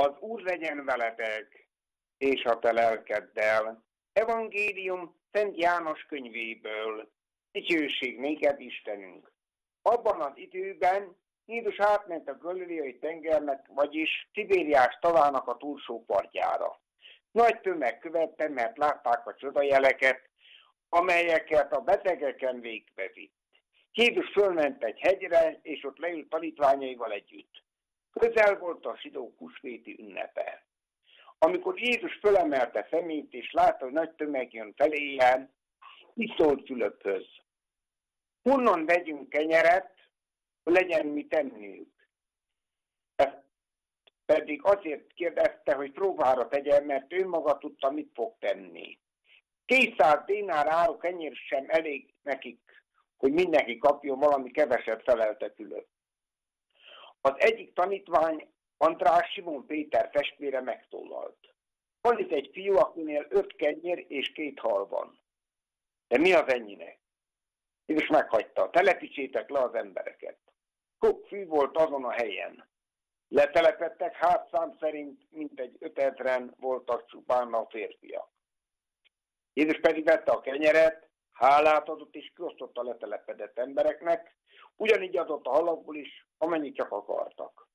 Az Úr legyen veletek, és a te lelkeddel. Evangélium Szent János könyvéből. Dicsőség néked, Istenünk! Abban az időben Jézus átment a Galileai tengernek, vagyis Tibériás tavának a túlsó partjára. Nagy tömeg követte, mert látták a csodajeleket, amelyeket a betegeken végbe vitt. Jézus fölment egy hegyre, és ott leült tanítványaival együtt. Közel volt a sidó kusvéti ünnepe. Amikor Jézus fölemelte szemét, és látta, hogy nagy tömeg jön feléje, így szólt Fülöphöz. Honnan vegyünk kenyeret, hogy legyen mi tenniük? Ezt pedig azért kérdezte, hogy próbára tegyen, mert ő maga tudta, mit fog tenni. 200 dinár áru kenyér sem elég nekik, hogy mindenki kapjon valami keveset felelte Fülöp. Az egyik tanítvány András Simon Péter testvére megszólalt. Van itt egy fiú, akinél öt kenyér és két hal van. De mi az ennyinek? És meghagyta, telepítsétek le az embereket. Sok fű volt azon a helyen. Letelepettek, hátszám szerint mintegy ötezren voltak csupán a férfiak. Jézus pedig vette a kenyeret, hálát adott és kiosztotta a letelepedett embereknek, ugyanígy adott a halakból is, amennyit csak akartak.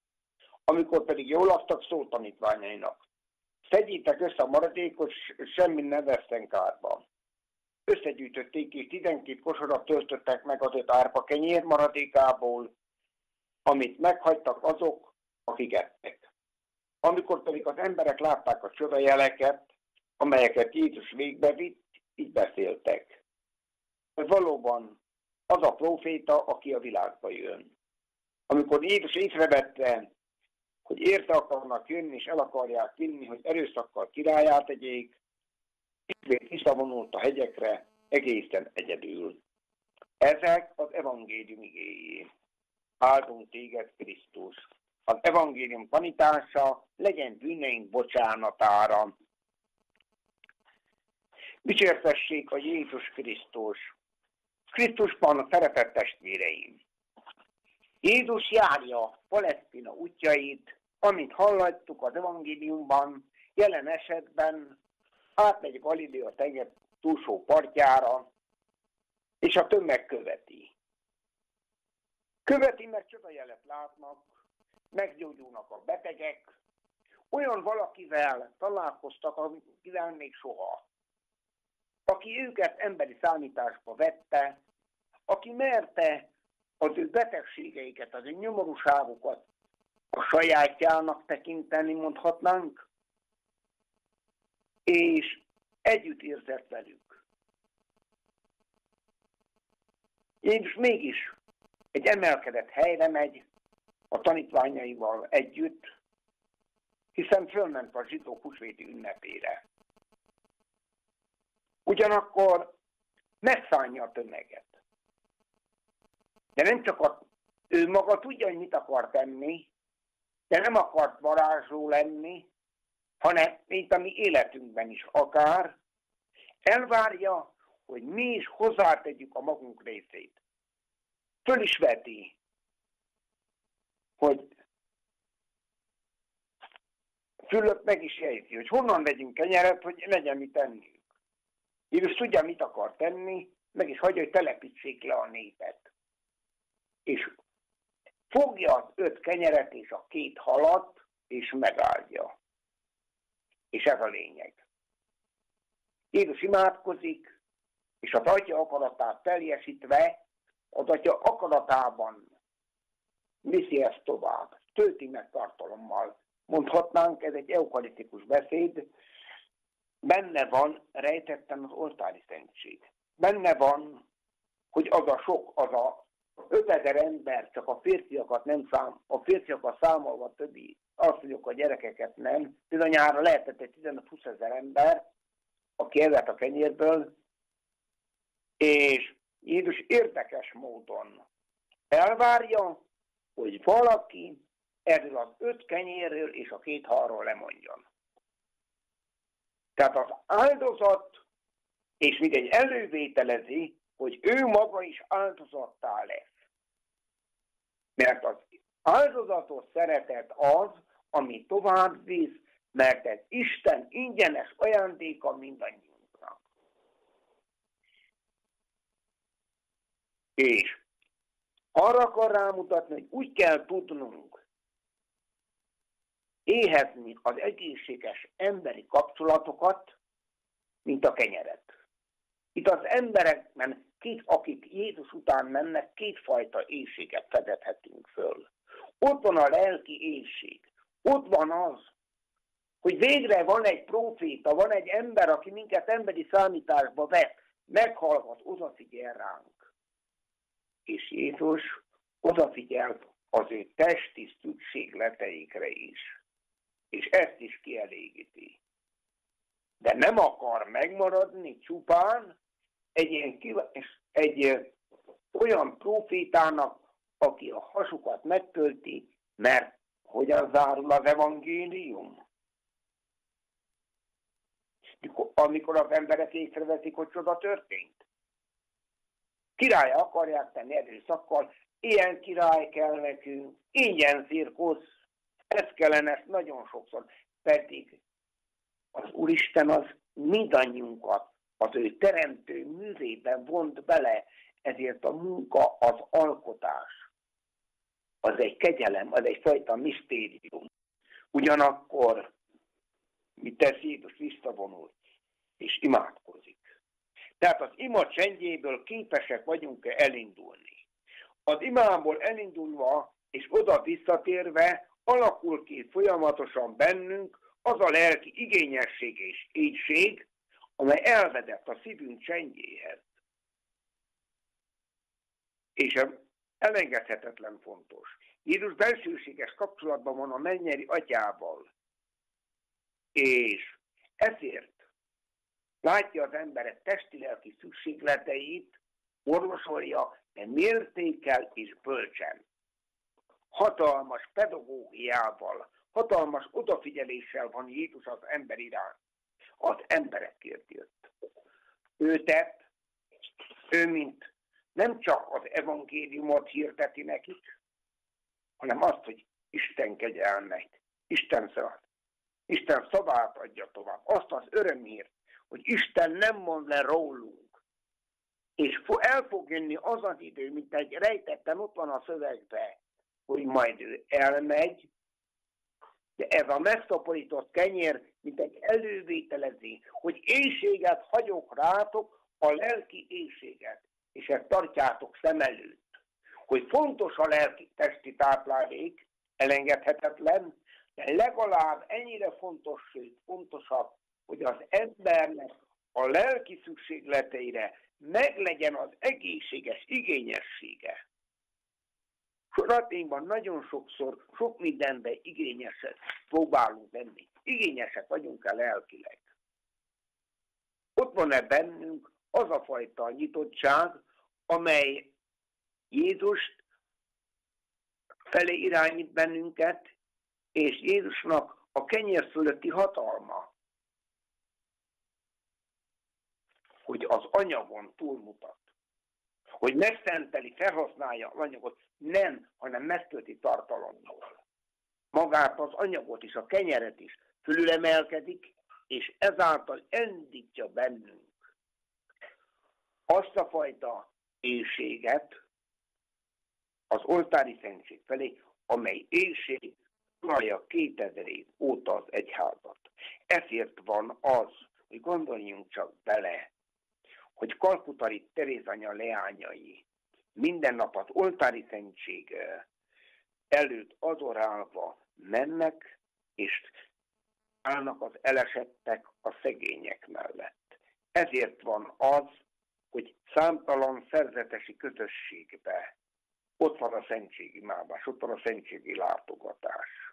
Amikor pedig jól adtak, szólt tanítványainak. Szedjétek össze a maradékot, semmi ne veszten kárba. Összegyűjtötték és 12 kosarat töltöttek meg az öt árpa kenyér maradékából, amit meghagytak azok, akik ettek. Amikor pedig az emberek látták a csodajeleket, amelyeket Jézus végbevitt, így beszéltek. Ez valóban az a proféta, aki a világba jön. Amikor Jézus észrevette, hogy érte akarnak jönni, és el akarják vinni, hogy erőszakkal királyát tegyék, ismét visszavonult a hegyekre egészen egyedül. Ezek az evangélium igéjé. Áldunk téged, Krisztus! Az evangélium tanítása legyen bűneink bocsánatára. Dicsértessék a Jézus Krisztus! Krisztusban a szeretett testvéreim! Jézus járja Palesztina útjait, amint hallattuk az evangéliumban, jelen esetben átmegy Galilea tenger túlsó partjára, és a tömeg követi. Követi, mert csodajelet látnak, meggyógyulnak a betegek, olyan valakivel találkoztak, akivel még soha. Aki őket emberi számításba vette, aki merte az ő betegségeiket, az ő nyomorúságokat a sajátjának tekinteni, mondhatnánk, és együtt érzett velük. Jézus mégis egy emelkedett helyre megy a tanítványaival együtt, hiszen fölment a zsidó húsvéti ünnepére. Ugyanakkor megszállja a tömeget. De nem csak a, ő maga tudja, hogy mit akar tenni, de nem akart varázsló lenni, hanem mint a mi életünkben is akár, elvárja, hogy mi is hozzátegyük a magunk részét. Föl hogy Fülöp meg is jegyzi, hogy honnan vegyünk kenyeret, hogy legyen mit tenniük. Jézus tudja, mit akar tenni, meg is hagyja, hogy telepítsék le a népet és fogja az öt kenyeret és a két halat, és megáldja. És ez a lényeg. Jézus imádkozik, és az atya akaratát teljesítve, az atya akaratában viszi ezt tovább, tölti meg tartalommal. Mondhatnánk, ez egy eukaritikus beszéd, benne van rejtettem az oltári szentség. Benne van, hogy az a sok, az a 5000 ember, csak a férfiakat nem szám, a férfiakat számolva többi asszonyok a gyerekeket nem, bizonyára lehetett egy 15-20 ezer ember, aki evett a kenyérből, és Jézus érdekes módon elvárja, hogy valaki erről az öt kenyérről és a két halról lemondjon. Tehát az áldozat, és még egy elővételezi, hogy ő maga is áldozattá lesz. Mert az áldozatos szeretet az, ami tovább visz, mert ez Isten ingyenes ajándéka mindannyiunknak. És arra akar rámutatni, hogy úgy kell tudnunk éhezni az egészséges emberi kapcsolatokat, mint a kenyeret. Itt az emberekben, két, akik Jézus után mennek, kétfajta éjséget fedethetünk föl. Ott van a lelki éjség. Ott van az, hogy végre van egy proféta, van egy ember, aki minket emberi számításba vett, meghallgat, odafigyel ránk. És Jézus odafigyel az ő testi szükségleteikre is. És ezt is kielégíti. De nem akar megmaradni csupán egy, ilyen, egy olyan profétának, aki a hasukat megtölti, mert hogyan zárul az evangélium? amikor az emberek észreveszik, hogy csoda történt. Király akarják tenni erőszakkal, ilyen király kell nekünk, ingyen cirkusz, ez kellene nagyon sokszor. Pedig az Úristen az mindannyiunkat az ő teremtő művében vont bele, ezért a munka, az alkotás, az egy kegyelem, az egyfajta misztérium. Ugyanakkor mit tesz Jézus visszavonul, és imádkozik. Tehát az ima csendjéből képesek vagyunk-e elindulni. Az imából elindulva és oda visszatérve alakul ki folyamatosan bennünk az a lelki igényesség és égség, amely elvedett a szívünk csendjéhez. És elengedhetetlen fontos. Jézus belsőséges kapcsolatban van a mennyeri atyával, és ezért látja az emberek testi-lelki szükségleteit, orvosolja, de mértékkel és bölcsen. Hatalmas pedagógiával, hatalmas odafigyeléssel van Jézus az ember iránt. Az emberekért jött. Ő tett, ő mint nem csak az evangéliumot hirdeti nekik, hanem azt, hogy Isten kegyelmet, Isten szavát, Isten szavát adja tovább. Azt az örömért, hogy Isten nem mond le rólunk. És el fog jönni az az idő, mint egy rejtetten ott van a szövegbe, hogy majd ő elmegy, de ez a megszaporított kenyér, mint egy elővételezi, hogy éjséget hagyok rátok, a lelki éjséget, és ezt tartjátok szem előtt. Hogy fontos a lelki testi táplálék, elengedhetetlen, de legalább ennyire fontos, sőt fontosabb, hogy az embernek a lelki szükségleteire meglegyen az egészséges igényessége. Soratainkban nagyon sokszor, sok mindenben igényesek próbálunk lenni. Igényesek vagyunk-e lelkileg? Ott van-e bennünk az a fajta nyitottság, amely Jézust felé irányít bennünket, és Jézusnak a kenyér fölötti hatalma, hogy az anyagon túlmutat, hogy megszenteli, felhasználja az anyagot, nem, hanem megtölti tartalommal. Magát az anyagot is, a kenyeret is fölülemelkedik, és ezáltal endítja bennünk azt a fajta éjséget az oltári szentség felé, amely éjség uralja 2000 év óta az egyházat. Ezért van az, hogy gondoljunk csak bele, hogy Kalkutari Terézanya leányai minden nap az oltári szentség előtt azorálva mennek, és állnak az elesettek a szegények mellett. Ezért van az, hogy számtalan szerzetesi közösségbe ott van a szentségimádás, ott van a szentségi látogatás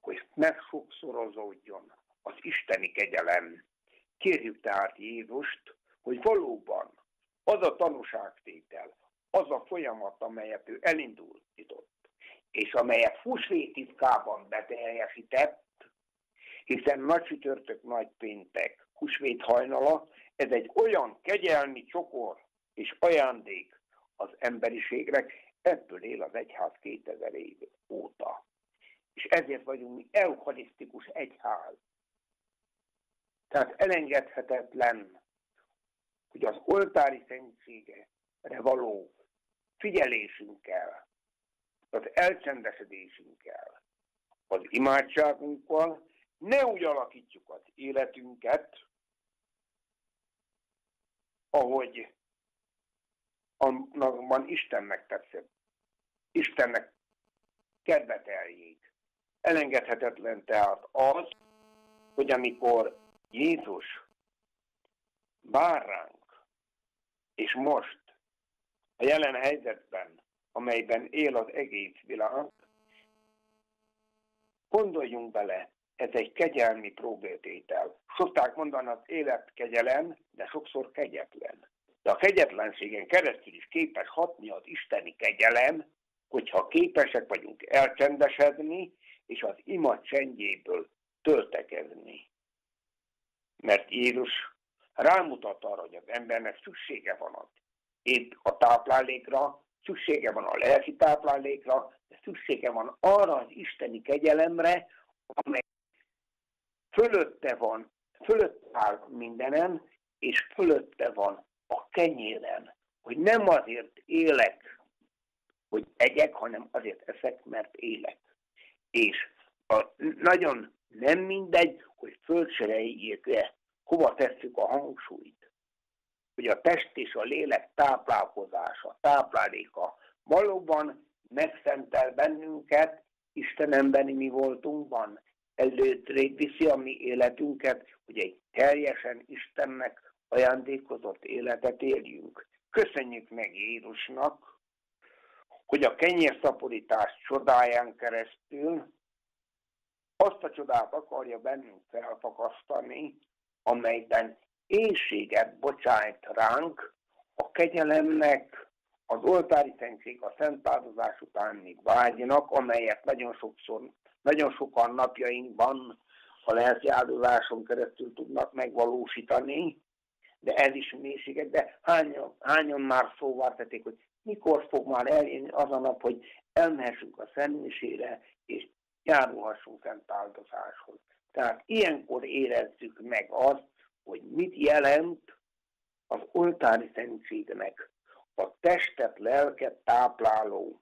hogy megsokszorozódjon az isteni kegyelem. Kérjük tehát Jézust, hogy valóban az a tanúságtétel, az a folyamat, amelyet ő elindultított, és amelyet húsvétitkában beteljesített, hiszen nagy csütörtök, nagy péntek, húsvét hajnala, ez egy olyan kegyelmi csokor és ajándék az emberiségre, ebből él az egyház 2000 év óta. ezért vagyunk mi eucharisztikus egyház. Tehát elengedhetetlen, hogy az oltári szentségre való figyelésünkkel, az elcsendesedésünkkel, az imádságunkkal ne úgy alakítjuk az életünket, ahogy annak van Istennek tetszett. Istennek kedveteljék. Elengedhetetlen tehát az, hogy amikor Jézus vár és most a jelen helyzetben, amelyben él az egész világ, gondoljunk bele, ez egy kegyelmi próbáltétel. Szokták mondani élet kegyelem, de sokszor kegyetlen. De a kegyetlenségen keresztül is képes hatni az isteni kegyelem, hogyha képesek vagyunk elcsendesedni, és az ima csendjéből töltekezni. Mert Jézus rámutat arra, hogy az embernek szüksége van a, itt a táplálékra, szüksége van a lelki táplálékra, de szüksége van arra az isteni kegyelemre, amely fölötte van, fölött áll mindenen, és fölötte van a kenyéren, hogy nem azért élek, hogy egyek, hanem azért eszek, mert élek. És a, nagyon nem mindegy, hogy földserejékre hova tesszük a hangsúlyt. Hogy a test és a lélek táplálkozása, tápláléka valóban megszentel bennünket, Isten emberi mi voltunkban, előttre viszi a mi életünket, hogy egy teljesen Istennek ajándékozott életet éljünk. Köszönjük meg Jézusnak, hogy a kenyérszaporítás csodáján keresztül azt a csodát akarja bennünk felfakasztani, amelyben éjséget bocsájt ránk a kegyelemnek, az oltári szentség, a szent áldozás utáni vágynak, amelyet nagyon sokszor, nagyon sokan napjainkban a lelki áldozáson keresztül tudnak megvalósítani, de ez is mélységet, de hányan, hányan már szóval tették, hogy mikor fog már eljönni az a nap, hogy elmehessünk a szentmisére, és járulhassunk szent áldozáshoz. Tehát ilyenkor érezzük meg azt, hogy mit jelent az oltári szentségnek a testet, lelket tápláló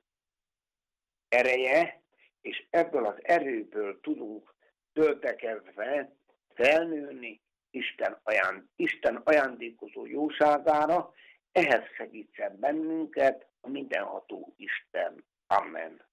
ereje, és ebből az erőből tudunk töltekezve felnőni Isten, aján, Isten ajándékozó jóságára, ehhez segítsen bennünket a mindenható Isten. Amen.